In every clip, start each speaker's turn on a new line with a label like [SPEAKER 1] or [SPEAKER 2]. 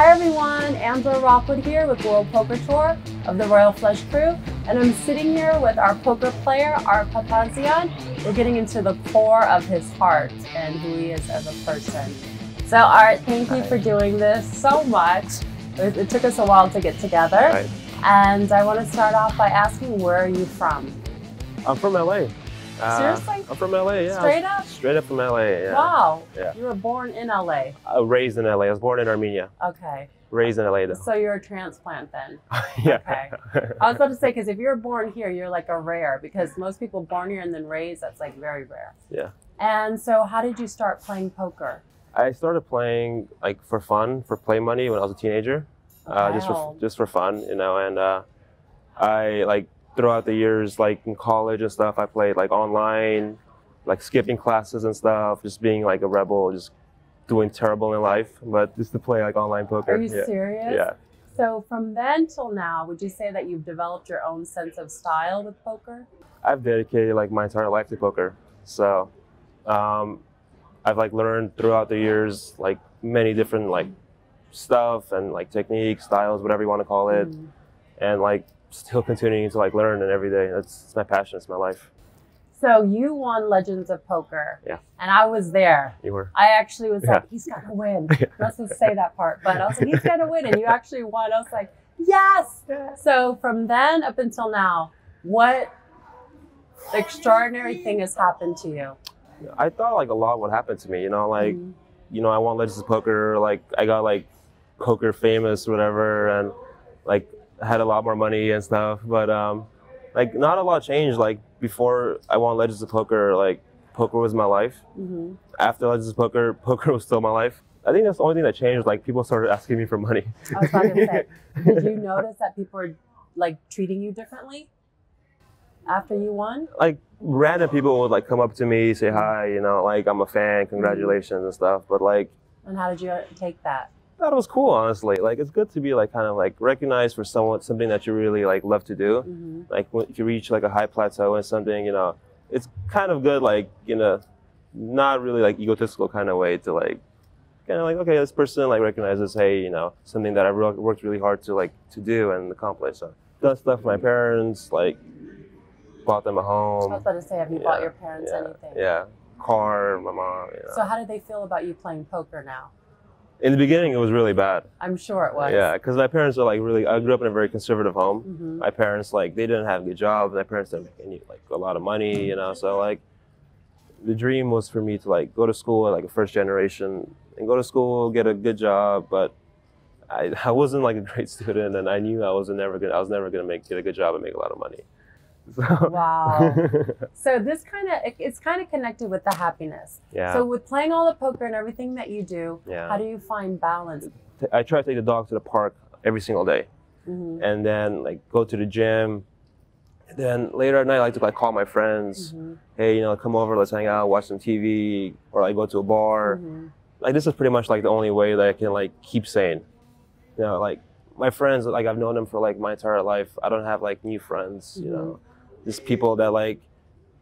[SPEAKER 1] Hi everyone, Angela Rockwood here with World Poker Tour of the Royal Flush Crew, and I'm sitting here with our poker player, Art Papazyan. We're getting into the core of his heart and who he is as a person. So Art, thank you for doing this so much. It, it took us a while to get together,
[SPEAKER 2] Right.
[SPEAKER 1] and I want to start off by asking, where are you from?
[SPEAKER 2] I'm from LA. Uh,
[SPEAKER 1] Seriously?
[SPEAKER 2] I'm from LA, yeah.
[SPEAKER 1] Straight up?
[SPEAKER 2] Straight up from LA, yeah.
[SPEAKER 1] Wow,
[SPEAKER 2] Yeah.
[SPEAKER 1] you were born in LA.
[SPEAKER 2] Uh, raised in LA. I was born in Armenia.
[SPEAKER 1] Okay,
[SPEAKER 2] Raised in LA though.
[SPEAKER 1] so you're a transplant then.
[SPEAKER 2] yeah. Okay.
[SPEAKER 1] I was about to say because if you're born here, you're like a rare because most people born here and then raised, that's like very rare.
[SPEAKER 2] Yeah.
[SPEAKER 1] And so, how did you start playing poker?
[SPEAKER 2] I started playing like for fun, for play money when I was a teenager. Uh, just for just for fun, you know, and uh, I like throughout the years, like in college and stuff, I played like online, like skipping classes and stuff, just being like a rebel, just doing terrible in life, but just to play like online poker.
[SPEAKER 1] Are you
[SPEAKER 2] yeah.
[SPEAKER 1] serious?
[SPEAKER 2] Yeah.
[SPEAKER 1] So from then till now, would you say that you've developed your own sense of style with poker?
[SPEAKER 2] I've dedicated like my entire life to poker. So um, I've like learned throughout the years like many different like stuff and like techniques, styles, whatever you want to call it,
[SPEAKER 1] Mm.
[SPEAKER 2] and like still continuing to like learn and every day. That's it's my passion. It's my life.
[SPEAKER 1] So you won Legends of Poker.
[SPEAKER 2] Yeah.
[SPEAKER 1] And I was there.
[SPEAKER 2] You were.
[SPEAKER 1] I actually was
[SPEAKER 2] Yeah.
[SPEAKER 1] like, he's gonna win. I'm not supposed to say that part, but I was like, he's gonna win, and you actually won. I was like, yes. So from then up until now, what extraordinary thing has happened to you?
[SPEAKER 2] I thought like a lot would happen to me. You know, like
[SPEAKER 1] Mhm.
[SPEAKER 2] you know, I won Legends of Poker. Like I got like poker famous, whatever, and like had a lot more money and stuff. But um, like not a lot changed. Like before I won Legends of Poker, like poker was my life.
[SPEAKER 1] Mhm.
[SPEAKER 2] After Legends of Poker, poker was still my life. I think that's the only thing that changed. Like people started asking me for money.
[SPEAKER 1] I was about to say, did you notice that people were like treating you differently after you won?
[SPEAKER 2] like random people would like come up to me, say hi, you know, like I'm a fan, congratulations and stuff. But like
[SPEAKER 1] And how did you take that?
[SPEAKER 2] That was cool, honestly. Like it's good to be like kind of like recognized for somewhat something that you really like love to do.
[SPEAKER 1] hmm
[SPEAKER 2] Like if you reach like a high plateau in something, you know, it's kind of good, like you know, not really like egotistical kind of way to like kind of like okay, this person like recognizes, hey, you know, something that I re- worked really hard to like to do and accomplish. So done stuff for my parents, like bought them a home.
[SPEAKER 1] was about to say, have you bought your parents
[SPEAKER 2] yeah,
[SPEAKER 1] anything?
[SPEAKER 2] Yeah, car, my mom. You know.
[SPEAKER 1] So how do they feel about you playing poker now?
[SPEAKER 2] In the beginning, it was really bad.
[SPEAKER 1] I'm sure it was.
[SPEAKER 2] Yeah, because my parents are like really. I grew up in a very conservative home.
[SPEAKER 1] hmm
[SPEAKER 2] My parents like they didn't have good jobs. My parents didn't make any like a lot of money, you know. So like, the dream was for me to like go to school like a first generation and go to school, get a good job. But I, I wasn't like a great student, and I knew I wasn't never gonna. I was never gonna make get a good job and make a lot of money. So,
[SPEAKER 1] Wow. So this kind of it's kind of connected with the happiness.
[SPEAKER 2] yeah.
[SPEAKER 1] So with playing all the poker and everything that you do,
[SPEAKER 2] Yeah.
[SPEAKER 1] how do you find balance?
[SPEAKER 2] I try to take the dog to the park every single day.
[SPEAKER 1] hmm
[SPEAKER 2] and then like go to the gym. And then later at night, I like to like call my friends.
[SPEAKER 1] hmm
[SPEAKER 2] Hey, you know, come over, let's hang out, watch some TV, or like go to a bar.
[SPEAKER 1] hmm
[SPEAKER 2] Like this is pretty much like the only way that I can like keep sane. You know, like my friends, like I've known them for like my entire life. I don't have like new friends. You know, just people that like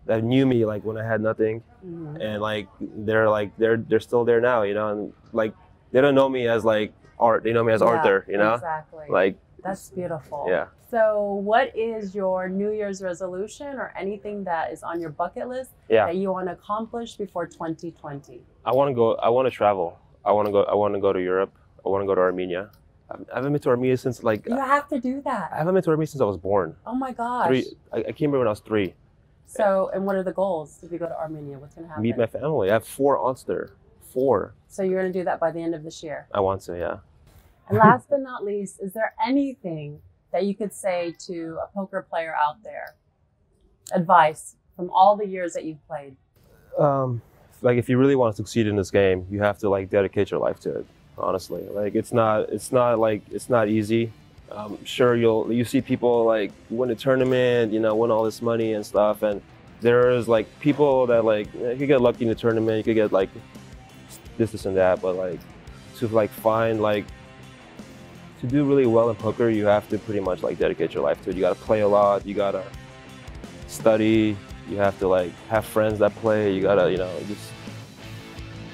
[SPEAKER 2] that knew me like when I had nothing,
[SPEAKER 1] hmm
[SPEAKER 2] and like they're like they're they're still there now. You know, and like they don't know me as like art. They know me as
[SPEAKER 1] Yeah,
[SPEAKER 2] Arthur. You know,
[SPEAKER 1] Exactly.
[SPEAKER 2] like
[SPEAKER 1] That's beautiful.
[SPEAKER 2] yeah.
[SPEAKER 1] So, what is your New Year's resolution or anything that is on your bucket list
[SPEAKER 2] Yeah.
[SPEAKER 1] that you want to accomplish before 2020?
[SPEAKER 2] I want to go. I want to travel. I want to go. I want to go to Europe. I want to go to Armenia. I haven't been to Armenia since like
[SPEAKER 1] You have to do that.
[SPEAKER 2] I haven't been to Armenia since I was born.
[SPEAKER 1] Oh my gosh.
[SPEAKER 2] Three. I, I came here when I was three.
[SPEAKER 1] So, and what are the goals if you go to Armenia? What's going to happen?
[SPEAKER 2] Meet my family. I have four aunts there. Four.
[SPEAKER 1] so, you're going to do that by the end of this year.
[SPEAKER 2] I want to. Yeah.
[SPEAKER 1] And last but not least, is there anything that you could say to a poker player out there? Advice from all the years that you've played.
[SPEAKER 2] Um, like if you really want to succeed in this game, you have to like dedicate your life to it. Honestly, like it's not. It's not like it's not easy. Um, sure, you'll you see people like win a tournament, you know, win all this money and stuff, and there's like people that like you could get lucky in the tournament, you could get like this, this, and that, but like to like find like to do really well in poker, you have to pretty much like dedicate your life to it. You got to play a lot. You got to study. You have to like have friends that play. You gotta, you know, just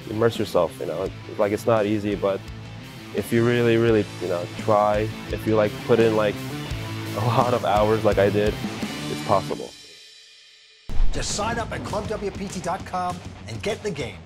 [SPEAKER 2] immerse yourself. You know, like it's not easy, but if you really, really, you know, try, if you like put in like a lot of hours like I did, it's possible.
[SPEAKER 3] Just sign up at clubwpt.com and get the game.